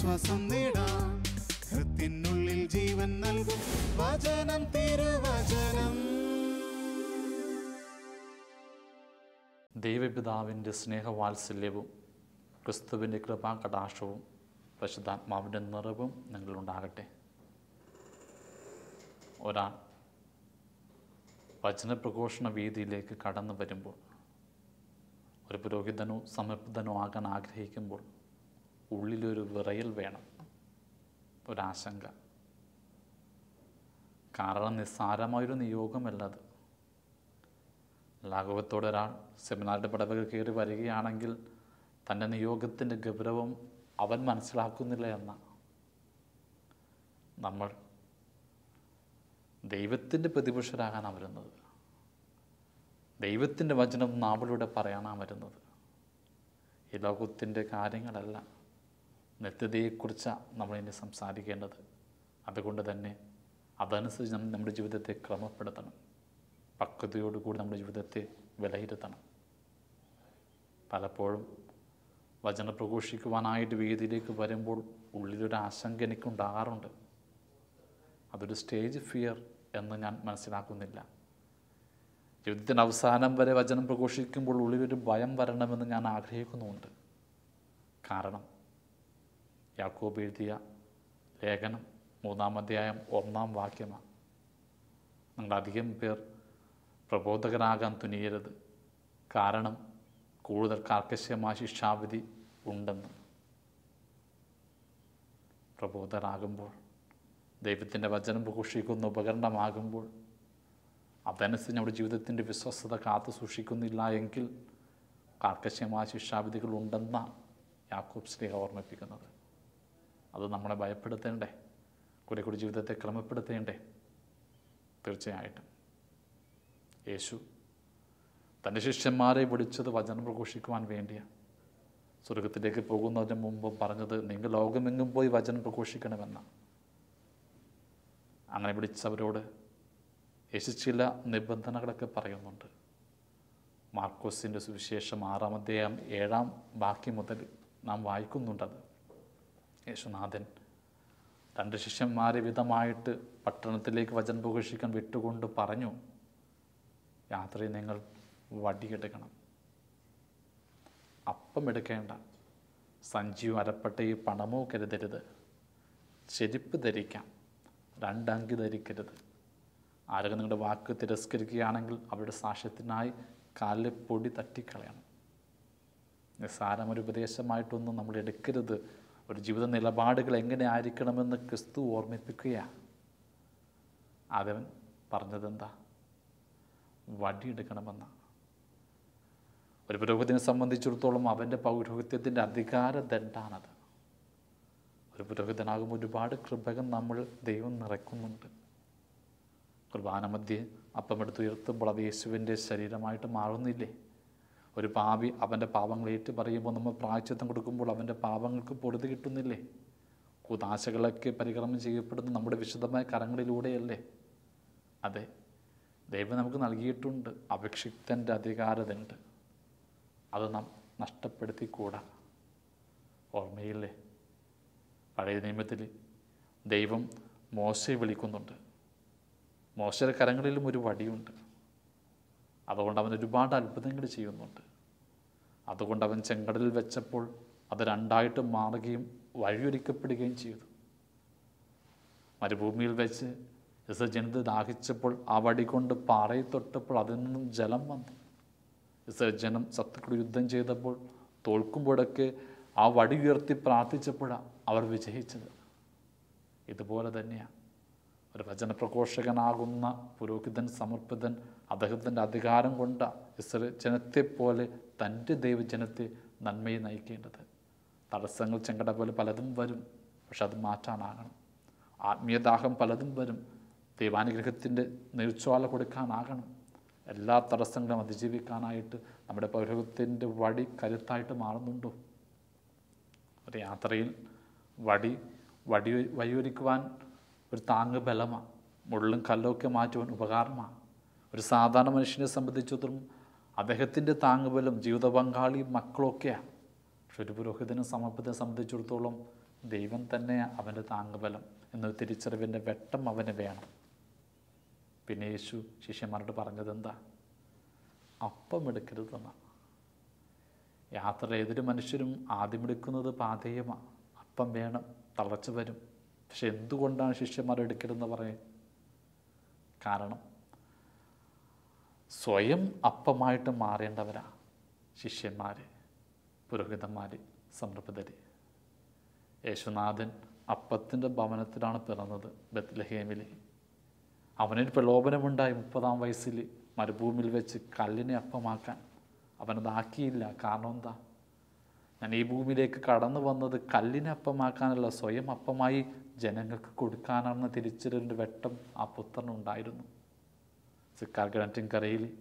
ആശ്വാസം നേടാം. ഹൃത്തിനുള്ളിൽ ജീവൻ നൽകും. വചനം തിരുവചനം ദൈവപിതാവിന്റെ സ്നേഹവാത്സല്യവും ക്രിസ്തുവിന്റെ കൃപാ കടാക്ഷവും പരിശുദ്ധാത്മാവിന്റെ നിറവും നിങ്ങളുണ്ടാകട്ടെ. ഒരാൾ വചനപ്രഘോഷണ വേദിയിലേക്ക് കടന്നു വരുമ്പോൾ ഒരു പുരോഹിതനോ സമർപ്പിതനോ ആകാൻ ആഗ്രഹിക്കുമ്പോൾ ഉള്ളിലൊരു വിറയൽ വേണം. ഒരാശങ്ക. കാരണം നിസ്സാരമായൊരു ലാഘവത്തോടെ ഒരാൾ സെമിനാറിന്റെ പടവുകൾ കയറി വരികയാണെങ്കിൽ തന്റെ നിയോഗത്തിന്റെ ഗൗരവം അവൻ മനസ്സിലാക്കുന്നില്ല എന്ന. നമ്മൾ ദൈവത്തിന്റെ പ്രതിപുരുഷരാകാനാണ് വരുന്നത്. ദൈവത്തിന്റെ വചനം നാവിലൂടെ പറയാനാണ് വരുന്നത്. ഈ ലോകത്തിന്റെ കാര്യങ്ങളല്ല നിത്യതയെക്കുറിച്ചാണ് നമ്മളിനി സംസാരിക്കേണ്ടത്. അതുകൊണ്ട് തന്നെ അതനുസരിച്ച് നമ്മൾ നമ്മുടെ ജീവിതത്തെ ക്രമപ്പെടുത്തണം. പക്വതയോടുകൂടി നമ്മുടെ ജീവിതത്തെ വിലയിരുത്തണം. പലപ്പോഴും വചന പ്രഘോഷിക്കുവാനായിട്ട് വേദിയിലേക്ക് വരുമ്പോൾ ഉള്ളിലൊരു ആശങ്ക എനിക്കുണ്ടാകാറുണ്ട്. അതൊരു സ്റ്റേജ് ഫിയർ എന്ന് ഞാൻ മനസ്സിലാക്കുന്നില്ല. ജീവിതത്തിന്റെ അവസാനം വരെ വചനം പ്രഘോഷിക്കുമ്പോൾ ഉള്ളിലൊരു ഭയം വരണമെന്ന് ഞാൻ ആഗ്രഹിക്കുന്നുമുണ്ട്. കാരണം യാക്കോബ് എഴുതിയ ലേഖനം മൂന്നാം അധ്യായം ഒന്നാം വാക്യമാണ്. നിങ്ങളധികം പേർ പ്രബോധകരാകാൻ തുനിയരുത്. കാരണം കൂടുതൽ കാർക്കശ്യമായ ശിക്ഷാവിധി ഉണ്ടെന്ന്. പ്രബോധനാകുമ്പോൾ ദൈവത്തിന്റെ വചനം പ്രഘോഷിക്കുന്ന ഉപകരണമാകുമ്പോൾ അതനുസരിച്ച് നമ്മുടെ ജീവിതത്തിന്റെ വിശ്വസ്തത കാത്തു സൂക്ഷിക്കുന്നില്ല എങ്കിൽ കാർക്കശ്യമായ ശിക്ഷാവിധികൾ ഉണ്ടെന്നാണ് യാക്കോബ് സ്നേഹ ഓർമ്മിപ്പിക്കുന്നത്. അത് നമ്മളെ ഭയപ്പെടുത്തേണ്ടേ? കുറെ കൂടി ജീവിതത്തെ ക്രമപ്പെടുത്തേണ്ടേ? തീർച്ചയായിട്ടും. യേശു തന്റെ ശിഷ്യന്മാരെ വിളിച്ചത് വചനം പ്രഘോഷിക്കുവാൻ വേണ്ടിയാണ് സ്വർഗത്തിലേക്ക് പോകുന്നതിന് മുമ്പ് പറഞ്ഞത് നിങ്ങൾ ലോകമെങ്ങും പോയി വചനം പ്രഘോഷിക്കണമെന്ന. അങ്ങനെ വിളിച്ചവരോട് യേശു ചില നിബന്ധനകളൊക്കെ പറയുന്നുണ്ട്. മാർക്കോസിന്റെ സുവിശേഷം ആറാം അധ്യായം ഏഴാം ബാക്കി മുതൽ നാം വായിക്കുന്നുണ്ടത്. യേശുനാഥൻ. രണ്ട് ശിഷ്യന്മാരെ വിധമായിട്ട് പട്ടണത്തിലേക്ക് വചൻ പ്രഘോഷിക്കാൻ വിട്ടുകൊണ്ട് പറഞ്ഞു യാത്രയിൽ നിങ്ങൾ വടിയെടുക്കണം അപ്പം എടുക്കേണ്ട. സഞ്ചിയോ അരപ്പട്ടയോ പണമോ കരുതരുത്. ചെരുപ്പ് ധരിക്കാം. രണ്ടങ്കി ധരിക്കരുത്. ആരൊക്കെ നിങ്ങളുടെ വാക്ക് തിരസ്കരിക്കുകയാണെങ്കിൽ അവരുടെ സാക്ഷ്യത്തിനായി കാലിൽ പൊടി തട്ടിക്കളയണം. നിസ്സാരമൊരു ഉപദേശമായിട്ടൊന്നും നമ്മൾ എടുക്കരുത്. ഒരു ജീവിത നിലപാടുകൾ എങ്ങനെ ആയിരിക്കണമെന്ന് ക്രിസ്തു ഓർമ്മിപ്പിക്കുകയാണ്. അതവൻ പറഞ്ഞതെന്താ? വടിയെടുക്കണമെന്ന. ഒരു പുരോഹിതനെ സംബന്ധിച്ചിടത്തോളം അവന്റെ പൗരോഹിത്യത്തിന്റെ അധികാര ദണ്ഡാണത്. ഒരു പുരോഹിതനാകുമ്പോൾ ഒരുപാട് കൃപകൾ നമ്മൾ ദൈവം നിറയ്ക്കുന്നുണ്ട്. കുർബാന മധ്യേ അപ്പമെടുത്തുയർത്തുമ്പോൾ അത് യേശുവിന്റെ ശരീരമായിട്ട് മാറുന്നില്ലേ? ഒരു പാപി അവന്റെ പാപങ്ങൾ ഏറ്റു പറയുമ്പോൾ നമ്മൾ പ്രായച്ചിത്തം കൊടുക്കുമ്പോൾ അവന്റെ പാപങ്ങൾക്ക് പൊടുതി കിട്ടുന്നില്ലേ? കുതാശകളൊക്കെ പരിക്രമം ചെയ്യപ്പെടുന്ന നമ്മുടെ വിശുദ്ധമായ കരങ്ങളിലൂടെയല്ലേ? അതെ. ദൈവം നമുക്ക് നൽകിയിട്ടുണ്ട്. അഭിക്ഷിക്തന്റെ അധികാരതയുണ്ട് അത് നാം നഷ്ടപ്പെടുത്തിക്കൂടാ. ഓർമ്മയില്ലേ? പഴയ നിയമത്തിൽ ദൈവം മോശയെ വിളിക്കുന്നുണ്ട്. മോശയുടെ കരങ്ങളിലും ഒരു വടിയുണ്ട്. അതുകൊണ്ട് അവൻ ഒരുപാട് അത്ഭുതങ്ങൾ ചെയ്യുന്നുണ്ട്. അതുകൊണ്ട് അവൻ ചെങ്കടലിൽ വെച്ചപ്പോൾ അത് രണ്ടായിട്ട് മാറുകയും വഴിയൊരുക്കപ്പെടുകയും ചെയ്തു. മരുഭൂമിയിൽ വെച്ച് ഇസജനത് ദാഹിച്ചപ്പോൾ ആ വടി കൊണ്ട് പാറയിൽ തൊട്ടപ്പോൾ അതിൽ നിന്നും ജലം വന്നു. ഇസജനം ശത്രുക്കൾ യുദ്ധം ചെയ്തപ്പോൾ തോൽക്കുമ്പോഴൊക്കെ ആ വടി ഉയർത്തി പ്രാർത്ഥിച്ചപ്പോഴാണ് അവർ വിജയിച്ചത്. ഇതുപോലെ തന്നെയാണ് ഒരു വചനപ്രഘോഷകനാകുന്ന പുരോഹിതൻ സമർപ്പിതൻ അദ്ദേഹത്തിന്റെ അധികാരം കൊണ്ട ഇസ്ര ജനത്തെപ്പോലെ തന്റെ ദൈവജനത്തെ നന്മയെ നയിക്കേണ്ടത്. തടസ്സങ്ങൾ ചെങ്കട പോലെ പലതും വരും പക്ഷെ അത് മാറ്റാനാകണം. ആത്മീയദാഹം പലതും വരും ദൈവാനുഗ്രഹത്തിന്റെ നീർച്ചോല കൊടുക്കാനാകണം. എല്ലാ തടസ്സങ്ങളും അതിജീവിക്കാനായിട്ട് നമ്മുടെ പൗരോഹിത്യത്തിന്റെ വടി കരുത്തായിട്ട് മാറുന്നുണ്ടോ? ഒരു യാത്രയിൽ വടി വടി വഴിയൊരുക്കുവാൻ ഒരു താങ്ങ് ബലമാണ് മുള്ളും കല്ലൊക്കെ മാറ്റുവാൻ ഉപകാരമാണ് ഒരു സാധാരണ മനുഷ്യനെ സംബന്ധിച്ചിടത്തോളം അദ്ദേഹത്തിന്റെ താങ്ങുബലം ജീവിത പങ്കാളിയും മക്കളൊക്കെയാണ്. പക്ഷെ ഒരു പുരോഹിതനും സമർപ്പത്തെ സംബന്ധിച്ചിടത്തോളം ദൈവം തന്നെ അവന്റെ താങ്ങുബലം എന്നൊരു തിരിച്ചറിവിന്റെ വെട്ടം അവന് വേണം. പിന്നെ യേശു ശിഷ്യന്മാരോട് പറഞ്ഞതെന്താ അപ്പം എടുക്കരുതെന്ന യാത്ര ഏതൊരു മനുഷ്യരും ആദ്യമെടുക്കുന്നത് പാതേയമാണ് അപ്പം വേണം തളർച്ച വരും. പക്ഷെ എന്തുകൊണ്ടാണ് ശിഷ്യന്മാർ എടുക്കരുതെന്ന് പറയും കാരണം സ്വയം അപ്പമായിട്ട് മാറേണ്ടവരാ ശിഷ്യന്മാർ പുരോഹിതന്മാർ സമർപ്പിതർ യേശുനാഥൻ അപ്പത്തിന്റെ ഭവനത്തിലാണ് പിറന്നത് ബത്ലഹേമിൽ അവനൊരു പ്രലോഭനമുണ്ടായി മുപ്പതാം വയസ്സിൽ മരുഭൂമിയിൽ വെച്ച് കല്ലിനെ അപ്പമാക്കാൻ. അവനതാക്കിയില്ല. കാരണം എന്താ? ഞാൻ ഈ ഭൂമിയിലേക്ക് കടന്നു വന്നത് കല്ലിനെ അപ്പമാക്കാനല്ല സ്വയം അപ്പമായി ജനങ്ങൾക്ക് കൊടുക്കാനാണെന്ന തിരിച്ചറിവിന്റെ വെട്ടം ആ പുത്രനുണ്ടായിരുന്നു. സിക്കാർ കിണറ്റിൻകരയിൽ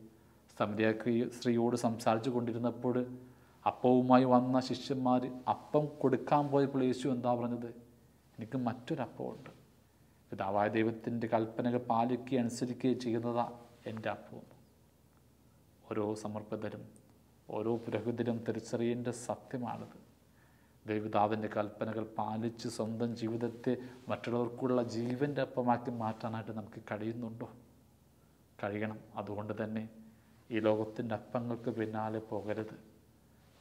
സമരിയ സ്ത്രീയോട് സംസാരിച്ചു കൊണ്ടിരുന്നപ്പോൾ അപ്പവുമായി വന്ന ശിഷ്യന്മാർ അപ്പം കൊടുക്കാൻ പോയപ്പോൾ യേശു എന്താ പറഞ്ഞത്? എനിക്ക് മറ്റൊരപ്പമുണ്ട് പിതാവായ ദൈവത്തിന്റെ കൽപ്പനകൾ പാലിക്കുകയും അനുസരിക്കുകയും ചെയ്യുന്നതാ എന്റെ അപ്പം. ഓരോ സമർപ്പിതരും ഓരോ പുരോഹിതരും തിരിച്ചറിയേണ്ട സത്യമാണിത്. ദൈവതാവിന്റെ കൽപ്പനകൾ പാലിച്ച് സ്വന്തം ജീവിതത്തെ മറ്റുള്ളവർക്കുള്ള ജീവന്റെ അപ്പമാക്കി മാറ്റാനായിട്ട് നമുക്ക് കഴിയുന്നുണ്ടോ? കഴിയണം. അതുകൊണ്ട് തന്നെ ഈ ലോകത്തിന്റെ അപ്പങ്ങൾക്ക് പിന്നാലെ പോകരുത്.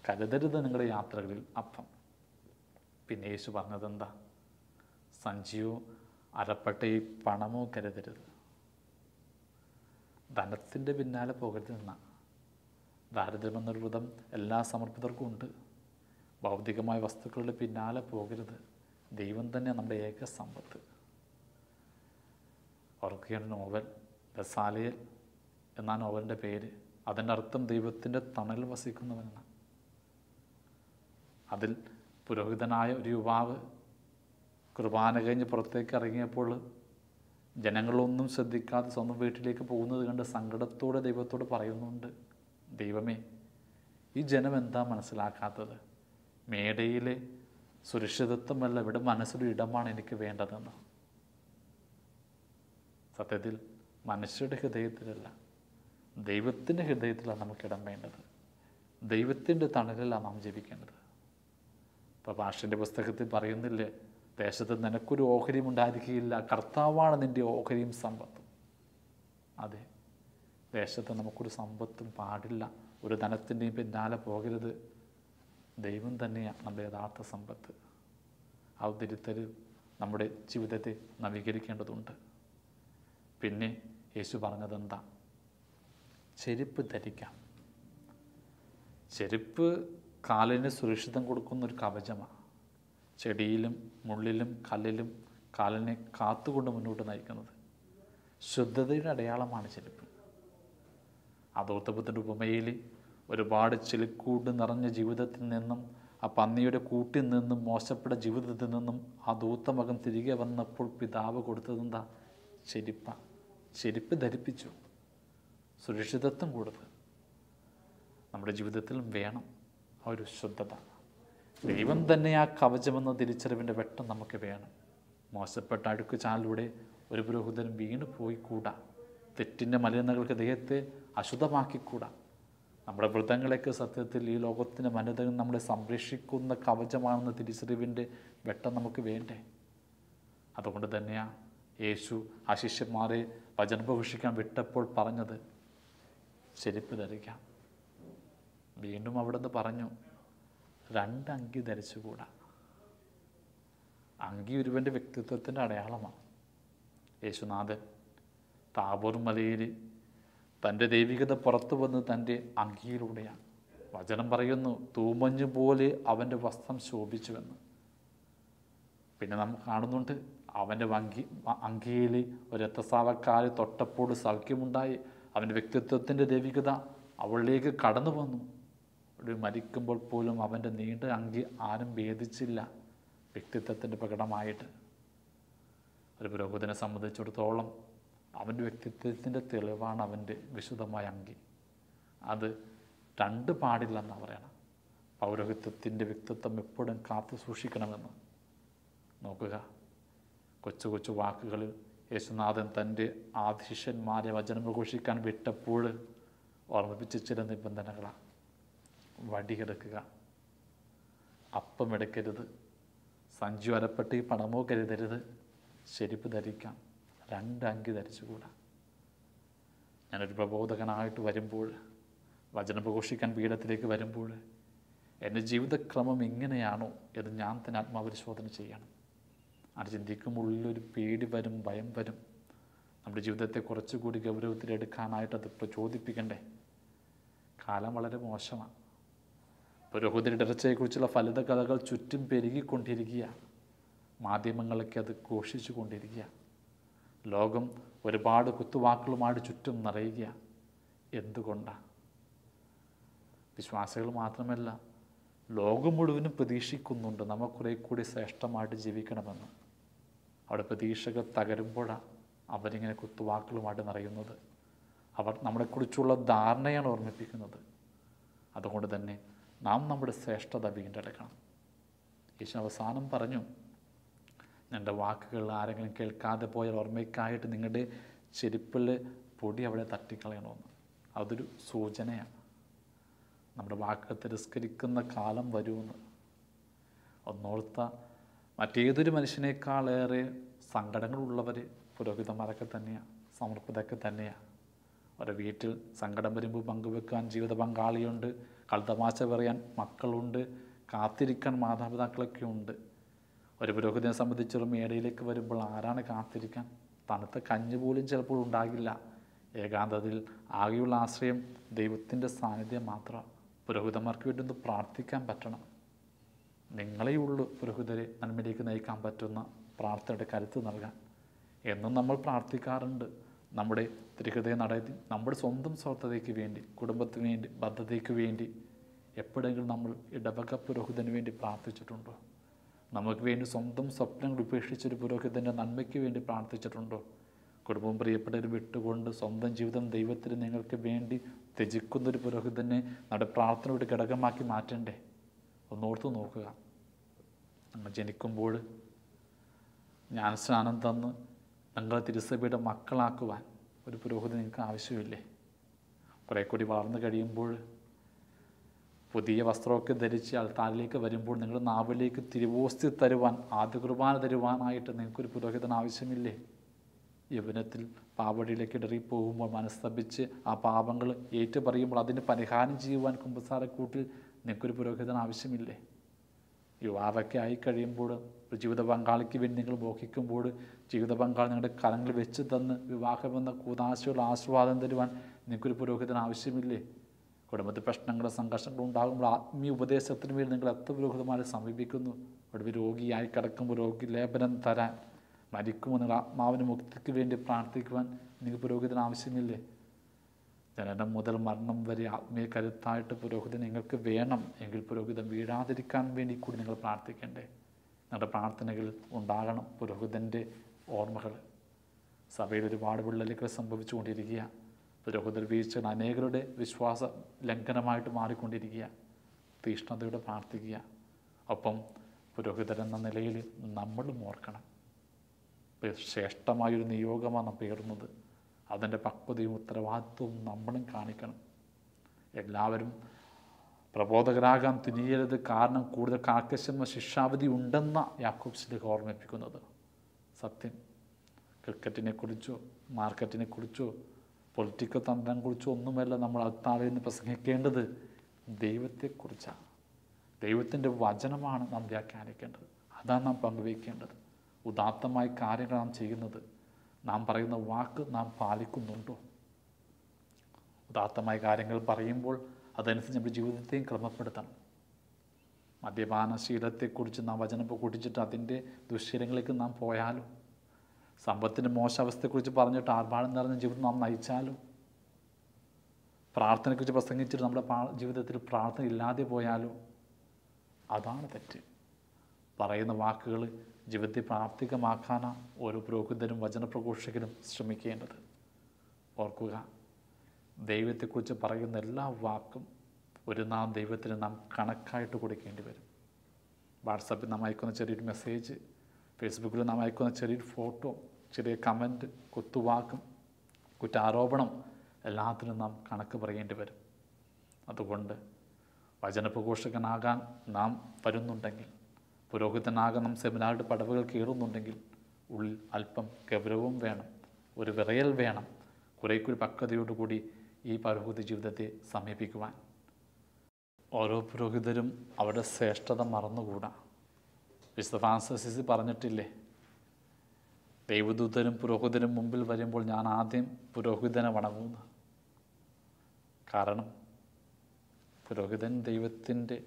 കരുതരുത് നിങ്ങളുടെ യാത്രകളിൽ അപ്പം. പിന്നെ യേശു പറഞ്ഞതെന്താ? സഞ്ചിയോ അരപ്പട്ടയോ പണമോ കരുതരുത്. ധനത്തിന്റെ പിന്നാലെ പോകരുത് എന്നാ. ദാരിദ്ര്യമെന്നൊരു വ്രതം എല്ലാ സമർപ്പിതർക്കും ഉണ്ട്. ഭൗതികമായ വസ്തുക്കളുടെ പിന്നാലെ പോകരുത്. ദൈവം തന്നെ നമ്മുടെ ഏക സമ്പത്ത്. ഓർക്കുകയാണ് നോവൽ ബസാലയൽ എന്ന നോവലിന്റെ പേര് അതിന്റെ അർത്ഥം ദൈവത്തിന്റെ തണൽ വസിക്കുന്നവനാണ്. അതിൽ പുരോഹിതനായ ഒരു യുവാവ് കുർബാന കഴിഞ്ഞ് പുറത്തേക്ക് ഇറങ്ങിയപ്പോൾ ജനങ്ങളൊന്നും ശ്രദ്ധിക്കാതെ സ്വന്തം വീട്ടിലേക്ക് പോകുന്നത് കണ്ട് സങ്കടത്തോടെ ദൈവത്തോട് പറയുന്നുണ്ട് ദൈവമേ ഈ ജനം എന്താ മനസ്സിലാക്കാത്തത്? മേടയിലെ സുരക്ഷിതത്വമല്ല ഇവിടെ മനസ്സിലൊരു ഇടമാണ് എനിക്ക് വേണ്ടതെന്ന്. സത്യത്തിൽ മനുഷ്യരുടെ ഹൃദയത്തിലല്ല ദൈവത്തിന്റെ ഹൃദയത്തിലാണ് നമുക്ക് ഇടം വേണ്ടത്. ദൈവത്തിന്റെ തണലിലാണ് നാം ജീവിക്കേണ്ടത്. ഇപ്പോൾ ഭാഷന്റെ പുസ്തകത്തിൽ പറയുന്നില്ലേ ദേശത്ത് നിനക്കൊരു ഓഹരിയും ഉണ്ടായിരിക്കുകയില്ല കർത്താവാണ് നിന്റെ ഓഹരിയും സമ്പത്തും. അതെ ദേശത്ത് നമുക്കൊരു സമ്പത്തും പാടില്ല ഒരു ധനത്തിന്റെയും പിന്നാലെ പോകരുത്. ദൈവം തന്നെയാണ് നമ്മുടെ യഥാർത്ഥ സമ്പത്ത്. ആ നമ്മുടെ ജീവിതത്തെ നവീകരിക്കേണ്ടതുണ്ട്. പിന്നെ യേശു പറഞ്ഞതെന്താ? ചെരുപ്പ് ധരിക്കാം. ചെരുപ്പ് കാലിന് സുരക്ഷിതം കൊടുക്കുന്ന ഒരു കവചമാണ് ചെടിയിലും മുള്ളിലും കല്ലിലും കാലിനെ കാത്തുകൊണ്ട് മുന്നോട്ട് നയിക്കുന്നത് ശുദ്ധതയുടെ അടയാളമാണ് ചെരുപ്പ്. അതോർത്തപ്പത്തിന്റെ ഉപമയിൽ ഒരുപാട് ചെളിക്കൂട് നിറഞ്ഞ ജീവിതത്തിൽ നിന്നും ആ പന്നിയുടെ കൂട്ടിൽ നിന്നും മോശപ്പെട്ട ജീവിതത്തിൽ നിന്നും ആ ദൂത്തമകം തിരികെ വന്നപ്പോൾ പിതാവ് കൊടുത്തതെന്താ? ചെരുപ്പ. ചെരുപ്പ് ധരിപ്പിച്ചു. സുരക്ഷിതത്വം കൊടുത്ത്. നമ്മുടെ ജീവിതത്തിൽ വേണം ആ ഒരു ശുദ്ധത. ദൈവം തന്നെ ആ കവചമെന്ന തിരിച്ചറിവിന്റെ വെട്ടം നമുക്ക് വേണം. മോശപ്പെട്ട അഴുക്ക് ചാലിലൂടെ ഒരു പുരോഹിതൻ വീണ് പോയിക്കൂടാ. തെറ്റിന്റെ മലിനതകൾക്ക് ദേഹത്തെ അശുദ്ധമാക്കിക്കൂടാ. നമ്മുടെ വ്രതങ്ങളൊക്കെ സത്യത്തിൽ ഈ ലോകത്തിന്റെ മലിനതകൾ നമ്മളെ സംരക്ഷിക്കുന്ന കവചമാണെന്ന തിരിച്ചറിവിന്റെ വെട്ടം നമുക്ക് വേണ്ടേ? അതുകൊണ്ട് തന്നെയാ യേശു ആ ശിഷ്യന്മാരെ വചനഭൂഷിക്കാൻ വിട്ടപ്പോൾ പറഞ്ഞത് ചെരുപ്പ് ധരിക്കാം. വീണ്ടും അവിടുന്ന് പറഞ്ഞു രണ്ട് അങ്കി ധരിച്ചുകൂടാ. അങ്കി ഒരുവന്റെ വ്യക്തിത്വത്തിന്റെ അടയാളമാണ് യേശുനാഥൻ താബോർ മലയിൽ തന്റെ ദൈവികത പുറത്തു വന്ന് തന്റെ അങ്കിയിലൂടെയാണ്. വചനം പറയുന്നു തൂമഞ്ഞു പോലെ അവന്റെ വസ്ത്രം ശോഭിച്ചുവെന്ന്. പിന്നെ നാം കാണുന്നുണ്ട് അവന്റെ വങ്കി അങ്കിയിൽ ഒരു രക്തസാവക്കാൽ തൊട്ടപ്പോൾ സൗഖ്യമുണ്ടായി. അവന്റെ വ്യക്തിത്വത്തിന്റെ ദൈവികത അവളിലേക്ക് കടന്നു വന്നു. ഒരു മരിക്കുമ്പോൾ പോലും അവന്റെ നീണ്ട അങ്കി ആരും ഭേദിച്ചില്ല. വ്യക്തിത്വത്തിന്റെ പ്രകടമായിട്ട്. ഒരു പുരോഹിതനെ സംബന്ധിച്ചിടത്തോളം അവന്റെ വ്യക്തിത്വത്തിന്റെ തെളിവാണ് അവന്റെ വിശുദ്ധമായ അങ്കി. അത് രണ്ട് പാടില്ലെന്നാണ് പറയണം. പൗരോഹിത്വത്തിന്റെ വ്യക്തിത്വം എപ്പോഴും കാത്തു സൂക്ഷിക്കണമെന്ന്. നോക്കുക. കൊച്ചു കൊച്ചു വാക്കുകൾ യേശുനാഥൻ തന്റെ ആധിഷ്യന്മാരെ വചനം പ്രഘോഷിക്കാൻ വിട്ടപ്പോൾ ഓർമ്മിപ്പിച്ച ചില നിബന്ധനകളാണ് വടിയെടുക്കുക. അപ്പം എടുക്കരുത് സഞ്ചു പണമോ കരുതരുത്. ശരിപ്പ് ധരിക്കാം. രണ്ട് അങ്കി ധരിച്ചുകൂടാ. ഞാനൊരു പ്രബോധകനായിട്ട് വരുമ്പോൾ വചനം പ്രഘോഷിക്കാൻ പീഠത്തിലേക്ക് വരുമ്പോൾ എന്റെ ജീവിതക്രമം ഇങ്ങനെയാണോ എന്ന് ഞാൻ തന്നെ ആത്മാപരിശോധന ചെയ്യണം. അത് ചിന്തിക്കുമ്പോൾ ഉള്ളിലൊരു പേടി വരും ഭയം വരും. നമ്മുടെ ജീവിതത്തെ കുറച്ചുകൂടി ഗൗരവത്തിലെടുക്കാനായിട്ട് അത് പ്രചോദിപ്പിക്കണ്ടേ കാലം വളരെ മോശമാണ്. പുരോഹിതരുടെ ഇടർച്ചയെക്കുറിച്ചുള്ള ഫലിത കഥകൾ ചുറ്റും പെരുകിക്കൊണ്ടിരിക്കുക മാധ്യമങ്ങളൊക്കെ അത് ഘോഷിച്ചു കൊണ്ടിരിക്കുക ലോകം ഒരുപാട് കുത്തുവാക്കുകളുമായിട്ട് ചുറ്റും നിറയുക എന്തുകൊണ്ടാണ്? വിശ്വാസികൾ മാത്രമല്ല ലോകം മുഴുവനും പ്രതീക്ഷിക്കുന്നുണ്ട് നമ്മൾ കുറേ കൂടി ശ്രേഷ്ഠമായിട്ട് ജീവിക്കണമെന്ന്. അവിടെ പ്രതീക്ഷകൾ തകരുമ്പോഴാണ് അവരിങ്ങനെ കുത്തുവാക്കുകളുമായിട്ട് നിറയുന്നത്. അവർ നമ്മളെക്കുറിച്ചുള്ള ധാരണയാണ് ഓർമ്മിപ്പിക്കുന്നത്. അതുകൊണ്ട് തന്നെ നാം നമ്മുടെ ശ്രേഷ്ഠത വീണ്ടെടുക്കണം. യേശു അവസാനം പറഞ്ഞു എന്റെ വാക്കുകൾ ആരെങ്കിലും കേൾക്കാതെ പോയാൽ ഓർമ്മയ്ക്കായിട്ട് നിങ്ങളുടെ ചെരുപ്പിൽ പൊടി അവിടെ തട്ടിക്കളയണമെന്ന്. അതൊരു സൂചനയാണ്. നമ്മുടെ വാക്കുകൾ തിരസ്കരിക്കുന്ന കാലം വരുമെന്ന്. ഒന്നോർത്ത മറ്റേതൊരു മനുഷ്യനേക്കാളേറെ സങ്കടങ്ങളുള്ളവർ പുരോഹിതന്മാരൊക്കെ തന്നെയാണ് സമർപ്പിതൊക്കെ തന്നെയാണ് ഒരു വീട്ടിൽ സങ്കടം വരുമ്പോൾ പങ്കുവെക്കാൻ ജീവിത പങ്കാളിയുണ്ട് കളിതമാശ പറയാൻ മക്കളുണ്ട് കാത്തിരിക്കാൻ മാതാപിതാക്കളൊക്കെ ഉണ്ട്. ഒരു പുരോഹിതനെ സംബന്ധിച്ചൊരു മേടയിലേക്ക് വരുമ്പോൾ ആരാണ് കാത്തിരിക്കാൻ? തണുത്ത കഞ്ഞു പോലും ചിലപ്പോൾ ഉണ്ടാകില്ല. ഏകാന്തതയിൽ ആകെയുള്ള ആശ്രയം ദൈവത്തിന്റെ സാന്നിധ്യം മാത്രമാണ് പുരോഹിതന്മാർക്ക് വേണ്ടി ഒന്ന് പ്രാർത്ഥിക്കാൻ പറ്റണം. നിങ്ങളേ ഉള്ളൂ പുരോഹിതരെ നന്മയിലേക്ക് നയിക്കാൻ പറ്റുന്ന പ്രാർത്ഥനയുടെ കരുത്ത് നൽകാൻ. എന്നും നമ്മൾ പ്രാർത്ഥിക്കാറുണ്ട്. നമ്മുടെ തിരുഹൃദയ നടത്തി നമ്മുടെ സ്വന്തം സ്വാർത്ഥതയ്ക്ക് വേണ്ടി കുടുംബത്തിന് വേണ്ടി ബദ്ധതയ്ക്ക് വേണ്ടി എപ്പോഴെങ്കിലും നമ്മൾ ഇടവക പുരോഹിതന് വേണ്ടി പ്രാർത്ഥിച്ചിട്ടുണ്ടോ? നമുക്ക് വേണ്ടി സ്വന്തം സ്വപ്നങ്ങൾ ഉപേക്ഷിച്ചൊരു പുരോഹിതന്റെ നന്മയ്ക്ക് വേണ്ടി പ്രാർത്ഥിച്ചിട്ടുണ്ടോ? കുടുംബം പ്രിയപ്പെട്ടവർ വിട്ടുകൊണ്ട് സ്വന്തം ജീവിതം ദൈവത്തിന് നിങ്ങൾക്ക് വേണ്ടി ത്യജിക്കുന്നൊരു പുരോഹിതനെ നമ്മുടെ പ്രാർത്ഥനയുടെ ഘടകമാക്കി മാറ്റണ്ടേ? ഒന്നോർത്ത് നോക്കുക. നിങ്ങൾ ജനിക്കുമ്പോൾ ഞാൻ സ്നാനം തന്ന് നിങ്ങളെ തിരുസഭയുടെ മക്കളാക്കുവാൻ ഒരു പുരോഹിതി നിങ്ങൾക്ക് ആവശ്യമില്ലേ? കുറേ കൂടി വളർന്നു കഴിയുമ്പോൾ പുതിയ വസ്ത്രമൊക്കെ ധരിച്ച് അൾത്താലിലേക്ക് വരുമ്പോൾ നിങ്ങളുടെ നാവിലേക്ക് തിരുവോസ്തി തരുവാൻ ആദ്യ കുർബാന തരുവാനായിട്ട് നിങ്ങൾക്കൊരു പുരോഹിതൻ ആവശ്യമില്ലേ? യൗവനത്തിൽ പാവടിയിലേക്ക് ഇടറി പോകുമ്പോൾ മനസ്തപിച്ച് ആ പാപങ്ങൾ ഏറ്റുപറയുമ്പോൾ അതിന് പരിഹാരം ചെയ്യുവാൻ കുമ്പസാരക്കൂട്ടിൽ നിങ്ങൾക്കൊരു പുരോഹിതൻ ആവശ്യമില്ലേ? യുവാവൊക്കെ ആയി കഴിയുമ്പോൾ ഒരു ജീവിത പങ്കാളിക്ക് വേണ്ടി നിങ്ങൾ മോഹിക്കുമ്പോൾ ജീവിത പങ്കാളി നിങ്ങളുടെ കരങ്ങൾ വെച്ച് തന്ന് വിവാഹം വിവാഹമെന്ന കൂതാശയുള്ള ആസ്വാദം തരുവാൻ നിങ്ങൾക്കൊരു പുരോഹിതൻ ആവശ്യമില്ലേ? കുടുംബത്തിൽ പ്രശ്നങ്ങളും സംഘർഷങ്ങളും ഉണ്ടാകുമ്പോൾ ആത്മീയ ഉപദേശത്തിന് വേണ്ടി നിങ്ങൾ എത്ര പുരോഹിതന്മാരെ സമീപിക്കുന്നു? ഒടുവിൽ രോഗിയായി കിടക്കുമ്പോൾ രോഗി ലേപനം തരാൻ മരിക്കുമ്പോൾ നിങ്ങൾ ആത്മാവിന് മുക്തിക്ക് വേണ്ടി പ്രാർത്ഥിക്കുവാൻ നിങ്ങൾക്ക് പുരോഹിതൻ ആവശ്യമില്ലേ? ജനനം മുതൽ മരണം വരെ ആത്മീയ കരുത്തായിട്ട് പുരോഹിതൻ നിങ്ങൾക്ക് വേണം എങ്കിൽ പുരോഹിതൻ വീഴാതിരിക്കാൻ വേണ്ടി കൂടി നിങ്ങൾ പ്രാർത്ഥിക്കണ്ടേ. നിങ്ങളുടെ പ്രാർത്ഥനകൾ ഉണ്ടാകണം പുരോഹിതന്റെ ഓർമ്മകൾ. സഭയിൽ ഒരുപാട് വിള്ളലുകൾ സംഭവിച്ചുകൊണ്ടിരിക്കുക. പുരോഹിതർ വീഴ്ചകൾ അനേകരുടെ വിശ്വാസ ലംഘനമായിട്ട് മാറിക്കൊണ്ടിരിക്കുക. തീഷ്ണതയോടെ പ്രാർത്ഥിക്കുക. ഒപ്പം പുരോഹിതരെന്ന നിലയിൽ നമ്മളും ഓർക്കണം. ശ്രേഷ്ഠമായൊരു നിയോഗമാണ് നാം പേറുന്നത്. അതിന്റെ പക്വതയും ഉത്തരവാദിത്വവും നമ്മളും കാണിക്കണം. എല്ലാവരും പ്രബോധകരാകാൻ തുനിയരുത് കാരണം കൂടുതൽ കാർക്കശമ ശിക്ഷാവധി ഉണ്ടെന്ന യാക്കോബ്സിലേക്ക് ഓർമ്മിപ്പിക്കുന്നത്. സത്യം. ക്രിക്കറ്റിനെ കുറിച്ചോ മാർക്കറ്റിനെ കുറിച്ചോ പൊളിറ്റിക്കൽ തന്ത്രം കുറിച്ചോ ഒന്നുമല്ല നമ്മൾ അത്താളിൽ നിന്ന് പ്രസംഗിക്കേണ്ടത്. ദൈവത്തെക്കുറിച്ചാണ്. ദൈവത്തിന്റെ വചനമാണ് നാം വ്യാഖ്യാനിക്കേണ്ടത് അതാണ് നാം പങ്കുവയ്ക്കേണ്ടത്. ഉദാത്തമായ കാര്യങ്ങൾ നാം ചെയ്യുന്നത്. നാം പറയുന്ന വാക്ക് നാം പാലിക്കുന്നുണ്ടോ? ഉദാത്തമായ കാര്യങ്ങൾ പറയുമ്പോൾ അതനുസരിച്ച് നമ്മുടെ ജീവിതത്തെയും ക്രമപ്പെടുത്തണം. മദ്യപാന ശീലത്തെക്കുറിച്ച് നാം വചനം കൂട്ടിച്ചിട്ട് അതിന്റെ ദുശ്ശീലങ്ങളിലേക്ക് നാം പോയാലോ? സമ്പത്തിന്റെ മോശാവസ്ഥയെക്കുറിച്ച് പറഞ്ഞിട്ട് ആർഭാടം നിറഞ്ഞ ജീവിതം നാം നയിച്ചാലോ? പ്രാർത്ഥനയെക്കുറിച്ച് പ്രസംഗിച്ചിട്ട് നമ്മുടെ ജീവിതത്തിൽ പ്രാർത്ഥന ഇല്ലാതെ പോയാലോ? അതാണ് തെറ്റ്. പറയുന്ന വാക്കുകൾ ജീവിതത്തെ പ്രാപ്തികമാക്കാനാണ് ഓരോ പുരോഹിതനും വചനപ്രഘോഷകനും ശ്രമിക്കേണ്ടത്. ഓർക്കുക ദൈവത്തെക്കുറിച്ച് പറയുന്ന എല്ലാ വാക്കും ഒരു നാം ദൈവത്തിന് നാം കണക്കായിട്ട് കൊടുക്കേണ്ടി വരും. വാട്സാപ്പിൽ നാം അയക്കുന്ന ചെറിയൊരു മെസ്സേജ് ഫേസ്ബുക്കിൽ നാം അയക്കുന്ന ചെറിയൊരു ഫോട്ടോ ചെറിയ കമന്റ് കുത്തുവാക്കും കുറ്റാരോപണം എല്ലാത്തിനും നാം കണക്ക് പറയേണ്ടി വരും. അതുകൊണ്ട് വചനപ്രഘോഷകനാകാൻ നാം വരുന്നുണ്ടെങ്കിൽ പുരോഹിതനാകണം സെമിനാറുടെ പടവുകൾ കയറുന്നുണ്ടെങ്കിൽ ഉള്ളിൽ അല്പം ഗൗരവവും വേണം ഒരു വിറയൽ വേണം കുറേ കൂടി പക്വതയോടുകൂടി ഈ പൗരോഹിത ജീവിതത്തെ സമീപിക്കുവാൻ. ഓരോ പുരോഹിതരും അവരുടെ ശ്രേഷ്ഠത മറന്നുകൂടാ. വിശുദ്ധ ഫ്രാൻസിസ് പറഞ്ഞിട്ടില്ലേ ദൈവദൂതരും പുരോഹിതരും മുമ്പിൽ വരുമ്പോൾ ഞാൻ ആദ്യം പുരോഹിതനെ വണങ്ങുന്നു. കാരണം പുരോഹിതൻ ദൈവത്തിന്റെ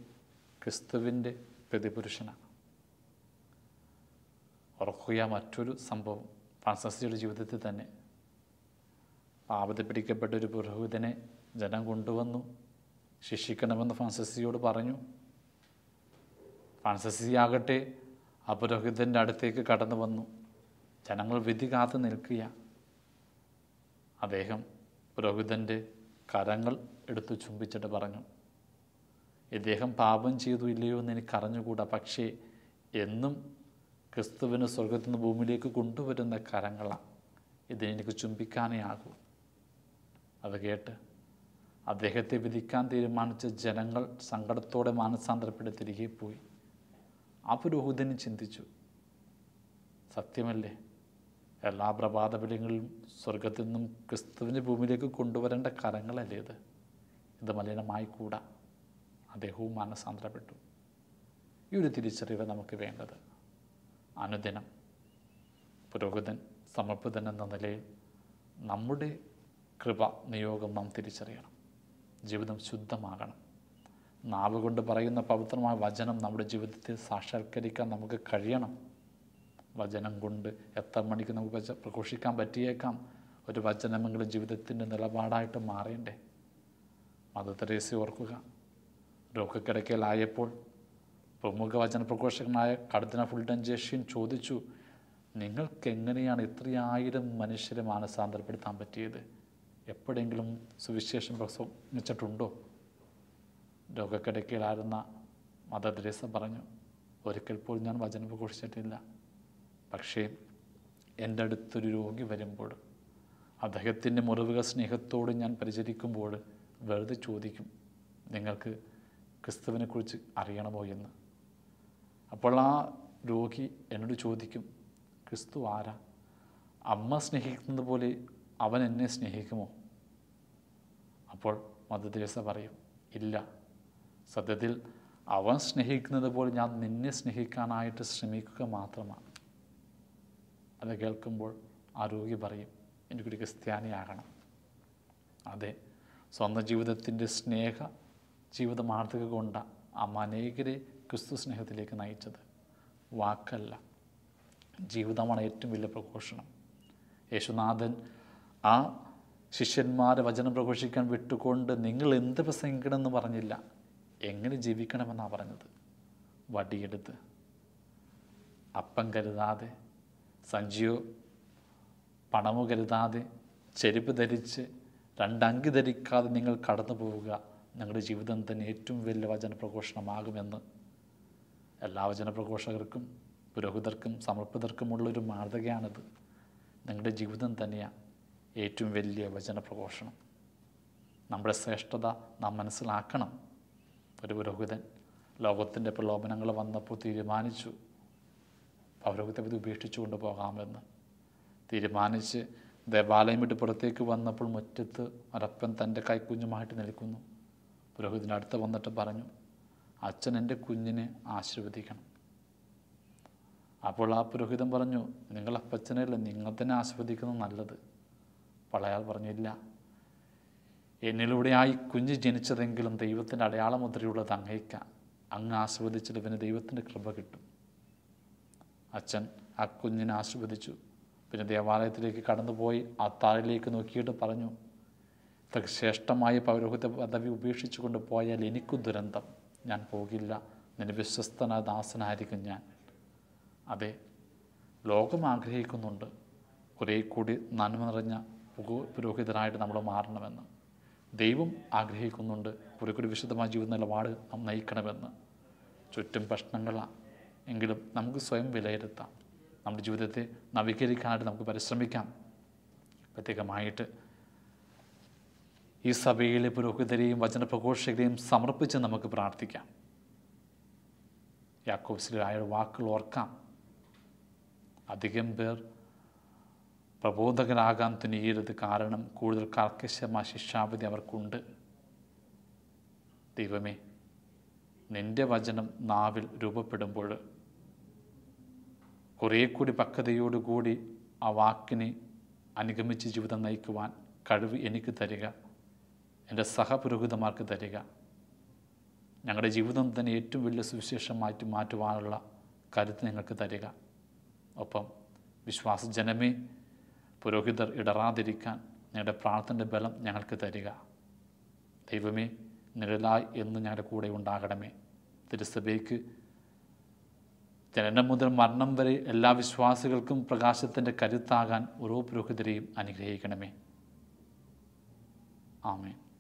ക്രിസ്തുവിന്റെ പ്രതിപുരുഷനാണ്. ഓർക്കുക മറ്റൊരു സംഭവം. ഫാൻസസിയുടെ ജീവിതത്തിൽ തന്നെ പാപത്തിൽ പിടിക്കപ്പെട്ട ഒരു പുരോഹിതനെ ജനം കൊണ്ടുവന്നു. ശിക്ഷിക്കണമെന്ന് ഫാൻസസിയോട് പറഞ്ഞു. ഫ്രാൻസിസി ആകട്ടെ ആ പുരോഹിതന്റെ അടുത്തേക്ക് കടന്നു വന്നു. ജനങ്ങൾ വിധി കാത്തു നിൽക്കുക അദ്ദേഹം പുരോഹിതന്റെ കരങ്ങൾ എടുത്തു ചുംബിച്ചിട്ട് പറഞ്ഞു ഇദ്ദേഹം പാപം ചെയ്തു ഇല്ലയോ എന്ന് എനിക്ക് അറിഞ്ഞുകൂടാ പക്ഷേ എന്നും ക്രിസ്തുവിന് സ്വർഗത്തിൽ നിന്ന് ഭൂമിയിലേക്ക് കൊണ്ടുവരുന്ന കരങ്ങളാണ് ഇതിനെനിക്ക് ചുംബിക്കാനേ ആകൂ അത് കേട്ട് അദ്ദേഹത്തെ വിധിക്കാൻ തീരുമാനിച്ച ജനങ്ങൾ സങ്കടത്തോടെ മാനസാന്തരപ്പെട്ട് തിരികെ പോയി. ആ പുരോഹിതനും ചിന്തിച്ചു സത്യമല്ലേ? എല്ലാ പ്രഭാത ബലികളിലും സ്വർഗത്തിൽ നിന്നും ക്രിസ്തുവിന്റെ ഭൂമിയിലേക്ക് കൊണ്ടുവരേണ്ട കരങ്ങളല്ലേ ഇത്? ഇത് മലിനമായി കൂടാ. അദ്ദേഹവും മാനസാന്തരപ്പെട്ടു. ഈ ഒരു തിരിച്ചറിവ് നമുക്ക് വേണ്ടത് അനുദിനം പുരോഹിതൻ സമർപ്പിതൻ എന്ന നിലയിൽ നമ്മുടെ കൃപ നിയോഗം നാം തിരിച്ചറിയണം. ജീവിതം ശുദ്ധമാകണം. നാവ് കൊണ്ട് പറയുന്ന പവിത്രമായ വചനം നമ്മുടെ ജീവിതത്തിൽ സാക്ഷാത്കരിക്കാൻ നമുക്ക് കഴിയണം. വചനം കൊണ്ട് എത്ര മണിക്ക് നമുക്ക് പ്രഘോഷിക്കാൻ പറ്റിയേക്കാം? ഒരു വചനമെങ്കിലും ജീവിതത്തിന്റെ നിലപാടായിട്ട് മാറേണ്ടേ? മദർ തെരേസി ഓർക്കുക. രോഗക്കിടക്കയിലായപ്പോൾ പ്രമുഖ വചന പ്രഘോഷകനായ കടുത്തന ടൈം ജേഷ്യൻ ചോദിച്ചു നിങ്ങൾക്ക് എങ്ങനെയാണ് ഇത്രയായിരം മനുഷ്യരെ മാനസാന്തരപ്പെടുത്താൻ പറ്റിയത്? എപ്പോഴെങ്കിലും സുവിശേഷം പ്രസംഗിച്ചിട്ടുണ്ടോ? രോഗക്കിടക്കയിലായിരുന്ന മദർ തെരേസ പറഞ്ഞു ഒരിക്കൽ പോലും ഞാൻ വചനം പ്രഘോഷിച്ചിട്ടില്ല. പക്ഷേ എന്റെ അടുത്തൊരു രോഗി വരുമ്പോൾ അദ്ദേഹത്തിന്റെ മുറിവുകൾ സ്നേഹത്തോട് ഞാൻ പരിചരിക്കുമ്പോൾ വെറുതെ ചോദിക്കും നിങ്ങൾക്ക് ക്രിസ്തുവിനെക്കുറിച്ച് അറിയണമോ എന്ന്. അപ്പോൾ ആ രോഗി എന്നോട് ചോദിക്കും ക്രിസ്തു ആരാ? അമ്മ സ്നേഹിക്കുന്നത് പോലെ അവൻ എന്നെ സ്നേഹിക്കുമോ? അപ്പോൾ മധുദേശ പറയും ഇല്ല. സത്യത്തിൽ അവൻ സ്നേഹിക്കുന്നത് പോലെ ഞാൻ നിന്നെ സ്നേഹിക്കാനായിട്ട് ശ്രമിക്കുക മാത്രമാണ്. അത് കേൾക്കുമ്പോൾ ആ രോഗി പറയും എനിക്കൊരു ക്രിസ്ത്യാനിയാകണം. അതെ സ്വന്തം ജീവിതത്തിന്റെ സ്നേഹ ജീവിത മാതൃക കൊണ്ട അമ്മ അനേകരെ ക്രിസ്തു സ്നേഹത്തിലേക്ക് നയിച്ചത് വാക്കല്ല. ജീവിതമാണ് ഏറ്റവും വലിയ പ്രഘോഷണം. യേശുനാഥൻ ആ ശിഷ്യന്മാരെ വചനം പ്രഘോഷിക്കാൻ വിട്ടുകൊണ്ട് നിങ്ങൾ എന്ത് പ്രസംഗിക്കണമെന്ന് പറഞ്ഞില്ല. എങ്ങനെ ജീവിക്കണമെന്നാണ് പറഞ്ഞത്? വടിയെടുത്ത്. അപ്പം കരുതാതെ സഞ്ചിയോ പണമോ കരുതാതെ ചെരുപ്പ് ധരിച്ച് രണ്ടങ്കി ധരിക്കാതെ നിങ്ങൾ കടന്നു പോവുക നിങ്ങളുടെ ജീവിതം തന്നെ ഏറ്റവും വലിയ വചന പ്രഘോഷണമാകുമെന്ന് എല്ലാ വചനപ്രഘോഷകർക്കും പുരോഹിതർക്കും സമർപ്പിതർക്കുമുള്ളൊരു മാതൃകയാണിത്. നിങ്ങളുടെ ജീവിതം തന്നെയാണ് ഏറ്റവും വലിയ വചനപ്രഘോഷണം. നമ്മുടെ ശ്രേഷ്ഠത നാം മനസ്സിലാക്കണം. ഒരു പുരോഹിതൻ ലോകത്തിന്റെ പ്രലോഭനങ്ങൾ വന്നപ്പോൾ തീരുമാനിച്ചു. പൗരോഹിത്യ വിധി ഉപേക്ഷിച്ചു കൊണ്ടുപോകാമെന്ന്. തീരുമാനിച്ച് ദേവാലയം വിട്ട് പുറത്തേക്ക് വന്നപ്പോൾ മുറ്റത്ത് മരപ്പൻ തന്റെ കൈക്കുഞ്ഞുമായിട്ട് നിൽക്കുന്നു. പുരോഹിതന്റെ അടുത്ത് വന്നിട്ട് പറഞ്ഞു അച്ഛൻ എന്റെ കുഞ്ഞിനെ ആശീർവദിക്കണം. അപ്പോൾ ആ പുരോഹിതൻ പറഞ്ഞു നിങ്ങൾ അപ്പച്ചനല്ല നിങ്ങൾ തന്നെ ആസ്വദിക്കുന്നത് നല്ലത്. അപ്പോൾ പറഞ്ഞില്ല എന്നിലൂടെ ആയി കുഞ്ഞ് ജനിച്ചതെങ്കിലും ദൈവത്തിന്റെ അടയാളമുദ്രയുള്ളത് അങ്ങേക്കാം അങ്ങ് ആസ്വദിച്ചിട്ട് പിന്നെ ദൈവത്തിന്റെ കൃപ കിട്ടും. അച്ഛൻ ആ കുഞ്ഞിനെ ആസ്വദിച്ചു പിന്നെ ദേവാലയത്തിലേക്ക് കടന്നുപോയി ആ താഴിലേക്ക് നോക്കിയിട്ട് പറഞ്ഞു ശ്രേഷ്ഠമായ പൗരോഹിത പദവി ഉപേക്ഷിച്ചുകൊണ്ട് പോയാൽ എനിക്കും ദുരന്തം. ഞാൻ പോകില്ല. നിന്റെ വിശ്വസ്തനായ ദാസനായിരിക്കും ഞാൻ. അതെ ലോകം ആഗ്രഹിക്കുന്നുണ്ട്. കുറേ കൂടി നന്മ നിറഞ്ഞ പുരോഹിതനായിട്ട് നമ്മൾ മാറണമെന്ന്. ദൈവം ആഗ്രഹിക്കുന്നുണ്ട്. കുറേ കൂടി വിശുദ്ധമായ ജീവിത നിലപാട് നാം നയിക്കണമെന്ന്. ചുറ്റും പ്രശ്നങ്ങളാണ് എങ്കിലും നമുക്ക് സ്വയം വിലയിരുത്താം. നമ്മുടെ ജീവിതത്തെ നവീകരിക്കാനായിട്ട് നമുക്ക് പരിശ്രമിക്കാം. പ്രത്യേകമായിട്ട് ഈ സഭയിലെ പുരോഹിതരെയും വചനപ്രഘോഷകരെയും സമർപ്പിച്ച് നമുക്ക് പ്രാർത്ഥിക്കാം. യാക്കോബിസിലായ വാക്കുകൾ ഓർക്കാം. അധികം പേർ പ്രബോധകരാകാൻ തുനിയരുത് കാരണം കൂടുതൽ കർക്കശമായ ശിക്ഷാവിധി അവർക്കുണ്ട്. ദൈവമേ നിന്റെ വചനം നാവിൽ രൂപപ്പെടുമ്പോൾ കുറേ കൂടി പക്വതയോടുകൂടി ആ വാക്കിനെ അനുഗമിച്ച് ജീവിതം നയിക്കുവാൻ കഴിവ് എനിക്ക് തരിക. എന്റെ സഹപുരോഹിതന്മാർക്ക് തരിക. ഞങ്ങളുടെ ജീവിതം തന്നെ ഏറ്റവും വലിയ സുവിശേഷം സുവിശേഷമായിട്ട് മാറ്റുവാനുള്ള കരുത്ത് നിങ്ങൾക്ക് തരിക. ഒപ്പം വിശ്വാസ ജനമേ പുരോഹിതർ ഇടറാതിരിക്കാൻ ഞങ്ങളുടെ പ്രാർത്ഥനയുടെ ബലം ഞങ്ങൾക്ക് തരിക. ദൈവമേ നിഴലായി എന്ന് ഞങ്ങളുടെ കൂടെ ഉണ്ടാകണമേ. തിരുസഭയ്ക്ക് ജനനം മുതൽ മരണം വരെ എല്ലാ വിശ്വാസികൾക്കും പ്രകാശത്തിന്റെ കരുത്താകാൻ ഓരോ പുരോഹിതരെയും അനുഗ്രഹിക്കണമേ. ആമേൻ.